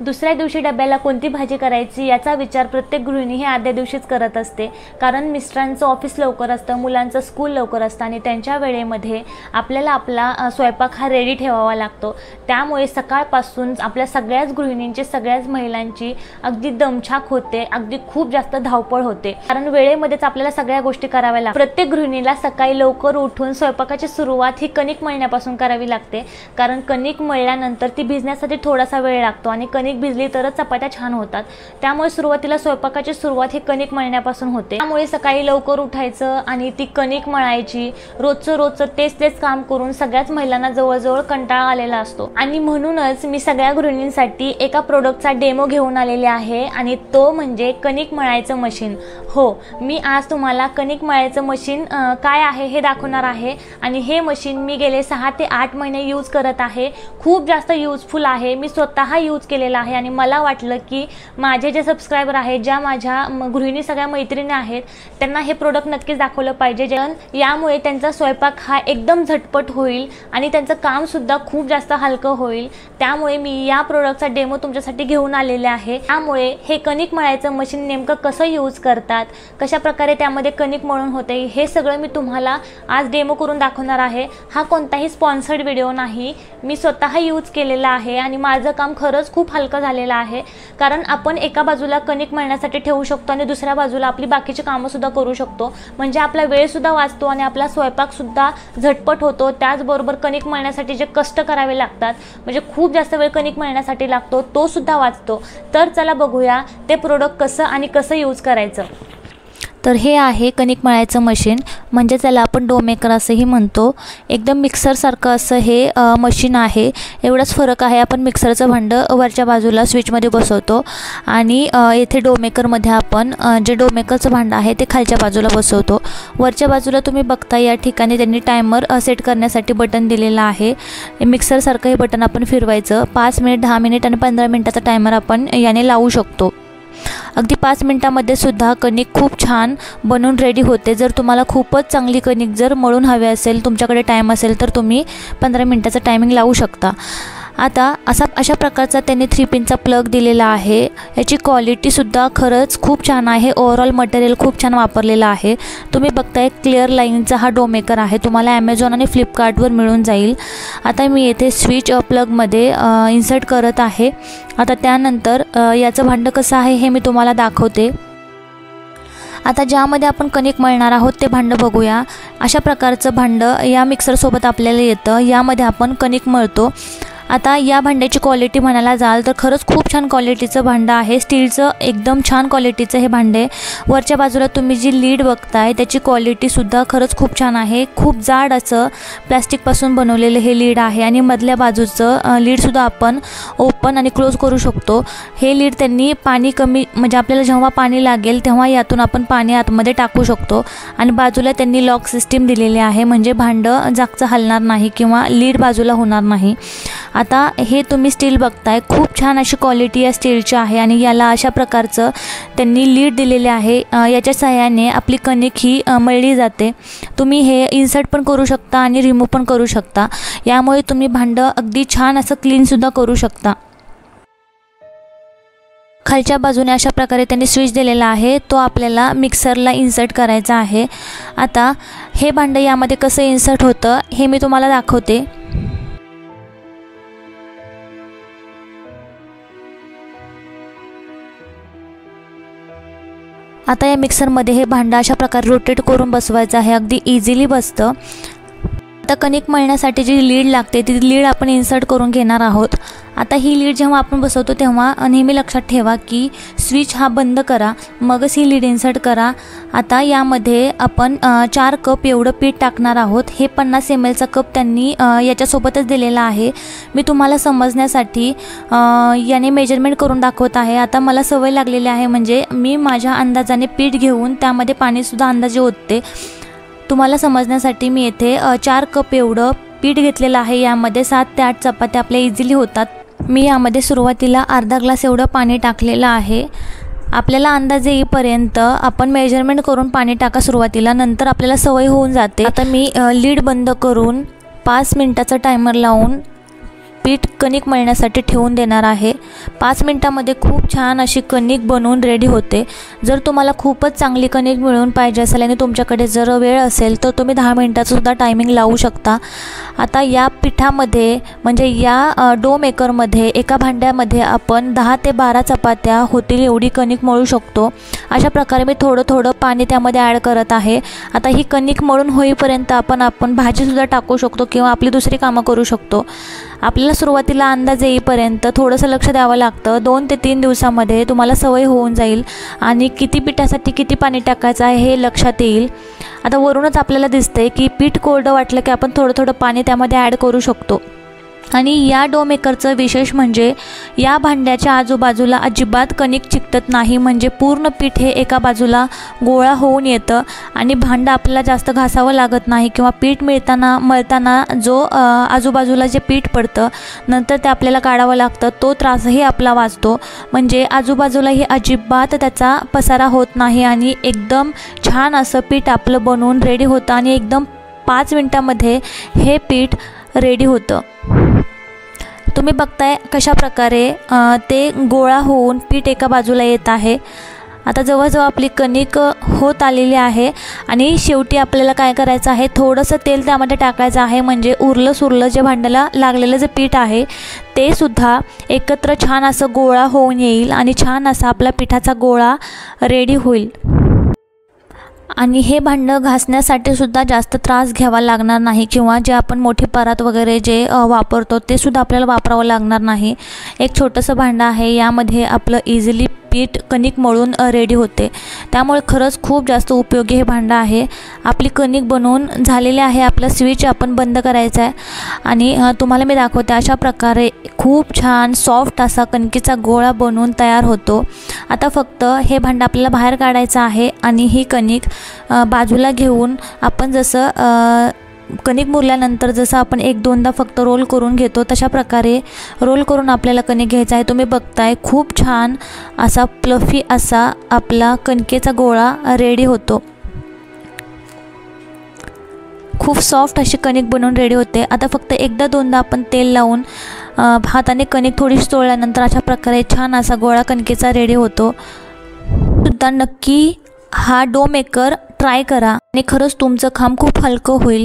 दुसऱ्या दिवशी डब्याला कोणती भाजी करायची याचा विचार प्रत्येक गृहिणी हे आदल्या दिवशीच करत असते. कारण मिस्टरांचं ऑफिस लवकर असतं मुलांचं स्कूल लवकर असतं आणि त्यांच्या वेळेमध्ये आपल्याला आपला स्वयंपाक हा रेडी ठेवावा लागतो. त्यामुळे सकाळपासून आपल्या सगळ्याच गृहिणींची सगळ्याच महिलांची अगदी दमछाक होते अगदी खूप जास्त धावपळ होते. कारण वेळेमध्येच आपल्याला सगळ्या गोष्टी कराव्या लागतात. प्रत्येक गृहिणीला सकाळी लवकर उठून स्वयंपाकाची सुरुवात ही कणिक मळण्यापासून करावी लागते. कारण कणिक मळल्यानंतर ती भिजण्यासाठी थोडासा वेळ लागतो आणि कणिक कणिक भिजली तरच चपात्या छान होतात. त्यामुळे सुरुवातीला स्वयंपाकाची सुरुवात ही कणिक मळण्यापासून होते. त्यामुळे सकाळी लवकर उठायचं आणि ती कणिक मळायची रोजचं रोजचं तेच तेच काम करून सगळ्याच महिलांना जवळजवळ कंटाळा आलेला असतो. आणि म्हणूनच मी सगळ्या गृहिणींसाठी एका प्रोडक्टचा डेमो घेऊन आलेले आहे आणि तो म्हणजे कणिक मळायचं मशीन हो मी आज तुम्हाला कणिक मळायचं मशीन काय आहे हे दाखवणार आहे आणि हे मशीन मी गेले सहा ते आठ महिने यूज करत आहे. खूप जास्त युजफुल आहे. मी स्वतः यूज केलेला आहे आणि मला वाटलं की माझे जे सबस्क्रायबर आहेत ज्या माझ्या गृहिणी सगळ्या मैत्रिणी आहेत त्यांना हे प्रोडक्ट नक्कीच दाखवलं पाहिजे. जे यामुळे त्यांचा स्वयंपाक हा एकदम झटपट होईल आणि त्यांचं कामसुद्धा खूप जास्त हलकं होईल. त्यामुळे मी या प्रोडक्टचा डेमो तुमच्यासाठी घेऊन आलेले आहे. त्यामुळे हे कणिक मळायचं मशीन नेमकं कसं यूज करतात कशा प्रकारे त्यामध्ये कणिक मळून होते हे सगळं मी तुम्हाला आज डेमो करून दाखवणार आहे. हा कोणताही स्पॉन्सर्ड व्हिडिओ नाही. मी स्वतः यूज केलेला आहे आणि माझं काम खरंच खूप हलकं झालेलं आहे. कारण आपण एका बाजूला कणिक मळण्यासाठी ठेवू शकतो आणि दुसऱ्या बाजूला आपली बाकीची कामंसुद्धा करू शकतो. म्हणजे आपला वेळसुद्धा वाचतो आणि आपला स्वयंपाकसुद्धा झटपट होतो. त्याचबरोबर कणिक मळण्यासाठी जे कष्ट करावे लागतात म्हणजे खूप जास्त वेळ कणिक मळण्यासाठी लागतो तो सुद्धा वाचतो. तर चला बघूया ते प्रोडक्ट कसं आणि कसं यूज करायचं. तर हे आहे कणिक मळायचं मशीन म्हणजे त्याला आपण डोमेकर असंही म्हणतो. एकदम मिक्सरसारखं असं हे मशीन आहे. एवढाच फरक आहे. आपण मिक्सरचं भांडं वरच्या बाजूला स्विचमध्ये बसवतो. आणि येथे डोमेकरमध्ये आपण जे डोमेकरचं भांडं आहे ते खालच्या बाजूला बसवतो. वरच्या बाजूला तुम्ही बघता या ठिकाणी त्यांनी टायमर सेट करण्यासाठी बटन दिलेलं आहे. मिक्सरसारखं हे बटन आपण फिरवायचं. पाच मिनिट दहा मिनिट आणि पंधरा मिनटाचा टायमर आपण याने लावू शकतो. अगदी पाच मिनटामध्ये सुद्धा कणिक खूप छान बनून रेडी होते. जर तुम्हाला खूपच चांगली कणिक जर मळून हवी असेल तुमच्याकडे टाईम असेल तर तुम्ही पंधरा मिनटाचं टायमिंग लावू शकता. आता असा अशा प्रकारचा त्यांनी थ्री पिनचा प्लग दिलेला आहे. याची क्वालिटीसुद्धा खरंच खूप छान आहे. ओवरऑल मटेरियल खूप छान वापरलेलं आहे. तुम्ही बघताय क्लिअर लाईनचा हा डोमेकर आहे. तुम्हाला ॲमेझॉन आणि फ्लिपकार्टवर मिळून जाईल. आता मी येथे स्विच प्लगमध्ये इन्सर्ट करत आहे. आता त्यानंतर याचं भांडं कसं आहे हे मी तुम्हाला दाखवते. आता ज्यामध्ये आपण कणिक मळणार आहोत ते भांडं बघूया. अशा प्रकारचं भांडं या मिक्सरसोबत आपल्याला येतं. यामध्ये आपण कणिक मळतो. आता या भांड्याची क्वालिटी म्हणायला जाल तर खरंच खूप छान क्वालिटीचं भांडं आहे. स्टीलचं एकदम छान क्वालिटीचं हे भांडे वरच्या बाजूला तुम्ही जी लीड बघताय त्याची क्वालिटीसुद्धा खरंच खूप छान आहे. खूप जाड असं प्लॅस्टिकपासून बनवलेलं हे लीड आहे आणि मधल्या बाजूचं लीडसुद्धा आपण ओपन आणि क्लोज करू शकतो. हे लीड त्यांनी पाणी कमी म्हणजे आपल्याला जेव्हा पाणी लागेल तेव्हा यातून आपण पाणी आतमध्ये टाकू शकतो. आणि बाजूला त्यांनी लॉक सिस्टीम दिलेली आहे म्हणजे भांडं जागचं हलणार नाही किंवा लीड बाजूला होणार नाही. आता हे तुम्ही स्टील बघताय खूप छान अशी क्वालिटी या स्टीलची आहे आणि याला अशा प्रकारचं त्यांनी लीड दिलेले आहे. याच्या सहाय्याने आपली कणिक ही मळली जाते. तुम्ही हे इन्सर्ट पण करू शकता आणि रिमूव्ह पण करू शकता. यामुळे तुम्ही भांडं अगदी छान असं क्लीनसुद्धा करू शकता. खालच्या बाजूने अशा प्रकारे त्यांनी स्विच दिलेला आहे. तो आपल्याला मिक्सरला इन्सर्ट करायचा आहे. आता हे भांडं यामध्ये कसं इन्सर्ट होतं हे मी तुम्हाला दाखवते. आता या मिक्सरमध्ये हे भांडं अशा प्रकारे रोटेट करून बसवायचं आहे. अगदी इझिली बसतं. आता कणिक मळण्यासाठी जी लीड लागते ती लीड आपण इन्सर्ट करून घेणार आहोत. आता ही लीड जेव्हा आपण बसवतो तेव्हा नेहमी लक्षात ठेवा की स्विच हा बंद करा मगच ही लीड इन्सर्ट करा. आता यामध्ये आपण चार कप एवढं पीठ टाकणार आहोत. हे पन्नास एम एलचा कप त्यांनी याच्यासोबतच दिलेला आहे. मी तुम्हाला समजण्यासाठी याने मेजरमेंट करून दाखवत आहे. आता मला सवय लागलेली आहे म्हणजे मी माझ्या अंदाजाने पीठ घेऊन त्यामध्ये पाणीसुद्धा अंदाजे ओतते. तुम्हाला समजण्यासाठी मी येथे चार कप एवढं पीठ घेतलेलं आहे. यामध्ये सात ते आठ चपात्या आपल्या इझिली होतात. मी यामध्ये सुरुवातीला अर्धा ग्लास एवढं पाणी टाकलेलं आहे. आपल्याला अंदाज येईपर्यंत आपण मेजरमेंट करून पाणी टाका सुरुवातीला नंतर आपल्याला सवय होऊन जाते. आता मी लीड बंद करून पाच मिनटाचा टायमर लावून पीठ कणिक मळण्यासाठी ठेवून देणार आहे. पाच मिनटामध्ये खूप छान अशी कणिक बनवून रेडी होते. जर तुम्हाला खूपच चांगली कणिक मिळवून पाहिजे असेल आणि तुमच्याकडे जर वेळ असेल तर तुम्ही दहा मिनटाचंसुद्धा टायमिंग लावू शकता. आता या पिठामध्ये म्हणजे या डो मेकरमध्ये एका भांड्यामध्ये आपण दहा ते बारा चपात्या होतील एवढी कणिक मळू शकतो. अशा प्रकारे मी थोडं थोडं पाणी त्यामध्ये ॲड करत आहे. आता ही कणिक मळून होईपर्यंत आपण आपण भाजीसुद्धा टाकू शकतो किंवा आपली दुसरी कामं करू शकतो. आपल्याला सुरुवातीला अंदाज येईपर्यंत थोडंसं लक्ष द्यावं लागतं. दोन ते तीन दिवसामध्ये तुम्हाला सवय होऊन जाईल आणि किती पिठासाठी किती पाणी टाकायचं आहे हे लक्षात येईल. आता वरूनच आपल्याला दिसतंय की पीठ कोरडं वाटलं की आपण थोडं थोडं पाणी त्यामध्ये ॲड करू शकतो. आणि या डोमेकरचं विशेष म्हणजे या भांड्याच्या आजूबाजूला अजिबात कणिक चिकटत नाही म्हणजे पूर्ण पीठ हे एका बाजूला गोळा होऊन येतं आणि भांडं आपल्याला जास्त घासावं लागत नाही किंवा पीठ मिळताना मळताना जो आजूबाजूला जे पीठ पडतं नंतर ते आपल्याला काढावं लागतं तो त्रासही आपला वाचतो. म्हणजे आजूबाजूलाही अजिबात त्याचा पसारा होत नाही आणि एकदम छान असं पीठ आपलं बनवून रेडी होतं आणि एकदम पाच मिनटामध्ये हे पीठ रेडी होतं. तुम्ही बघताय कशा प्रकारे ते गोळा होऊन पीठ एका बाजूला येत आहे. आता जवळजवळ आपली कणिक होत आलेली आहे आणि शेवटी आपल्याला काय करायचं आहे थोडंसं तेल त्यामध्ये टाकायचं आहे म्हणजे उरलं सुरलं जे भांड्याला लागलेलं जे पीठ आहे ते सुद्धा एकत्र छान असं गोळा होऊन येईल आणि छान असा आपला पिठाचा गोळा रेडी होईल. आणि हे भांडं घासण्यासाठी सुद्धा जास्त त्रास घ्यावा लागणार नाही किंवा जे आपण मोठी परात वगैरे जे वापरतो ते सुद्धा आपल्याला वापरावं लागणार नाही. एक छोटंसं भांडं आहे यामध्ये आपलं इझिली पीठ कणिक मळून रेडी होते. त्यामुळे खरंच खूप जास्त उपयोगी हे भांडं आहे. आपली कणिक बनवून झालेले आहे. आपलं स्विच आपण बंद करायचं आहे. आणि तुम्हाला मी दाखवते अशा प्रकारे खूप छान सॉफ्ट असा कणकीचा गोळा बनवून तयार होतो. आता फक्त हे भांडं आपल्याला बाहेर काढायचं आहे आणि ही कणिक बाजूला घेऊन आपण जसं कणिक मुरल्यानंतर जसं आपण एक दोनदा फक्त रोल करून घेतो तशा प्रकारे रोल करून आपल्याला कणिक घ्यायचा आहे. तुम्ही बघताय खूप छान असा प्लफी असा आपला कणकेचा गोळा रेडी होतो. खूप सॉफ्ट अशी कणिक बनवून रेडी होते. आता फक्त एकदा दोनदा आपण तेल लावून हाताने कणिक थोडीशी चोळल्यानंतर अशा प्रकारे छान असा गोळा कणकेचा रेडी होतो. सुद्धा नक्की हा डो मेकर ट्राय करा आणि खरंच तुमचं खांब खूप हलकं होईल.